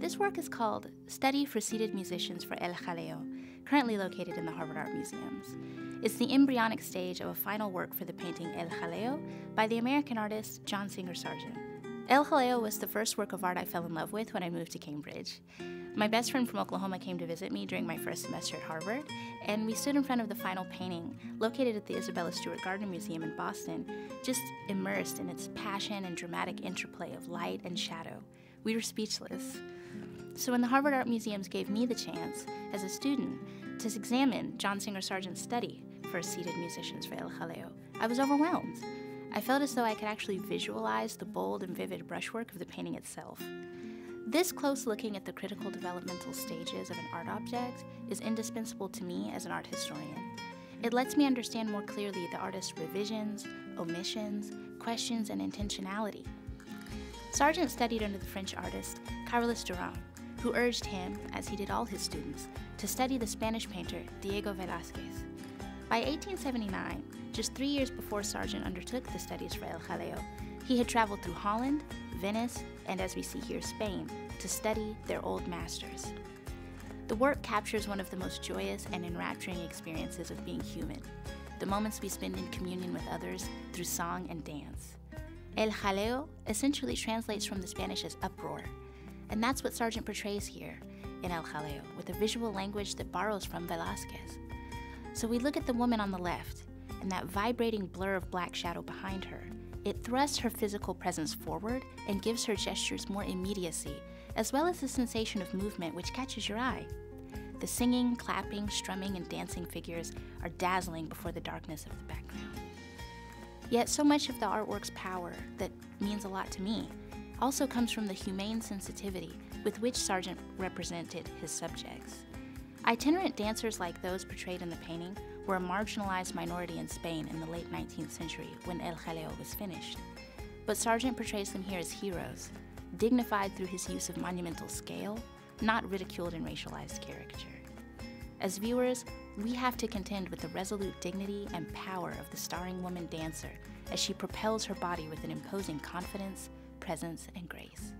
This work is called Study for Seated Musicians for El Jaleo, currently located in the Harvard Art Museums. It's the embryonic stage of a final work for the painting El Jaleo by the American artist John Singer Sargent. El Jaleo was the first work of art I fell in love with when I moved to Cambridge. My best friend from Oklahoma came to visit me during my first semester at Harvard, and we stood in front of the final painting, located at the Isabella Stewart Gardner Museum in Boston, just immersed in its passion and dramatic interplay of light and shadow. We were speechless. So when the Harvard Art Museums gave me the chance, as a student, to examine John Singer Sargent's study for seated musicians for El Jaleo, I was overwhelmed. I felt as though I could actually visualize the bold and vivid brushwork of the painting itself. This close looking at the critical developmental stages of an art object is indispensable to me as an art historian. It lets me understand more clearly the artist's revisions, omissions, questions, and intentionality. Sargent studied under the French artist Carolus Duran, who urged him, as he did all his students, to study the Spanish painter Diego Velázquez. By 1879, just three years before Sargent undertook the studies for El Jaleo, he had traveled through Holland, Venice, and as we see here, Spain, to study their old masters. The work captures one of the most joyous and enrapturing experiences of being human, the moments we spend in communion with others through song and dance. El jaleo essentially translates from the Spanish as uproar, and that's what Sargent portrays here in El jaleo, with a visual language that borrows from Velázquez. So we look at the woman on the left, and that vibrating blur of black shadow behind her. It thrusts her physical presence forward and gives her gestures more immediacy, as well as a sensation of movement which catches your eye. The singing, clapping, strumming, and dancing figures are dazzling before the darkness of the background. Yet, so much of the artwork's power that means a lot to me also comes from the humane sensitivity with which Sargent represented his subjects. Itinerant dancers like those portrayed in the painting were a marginalized minority in Spain in the late 19th century when El Jaleo was finished. But Sargent portrays them here as heroes, dignified through his use of monumental scale, not ridiculed in racialized caricature. As viewers, we have to contend with the resolute dignity and power of the starring woman dancer as she propels her body with an imposing confidence, presence, and grace.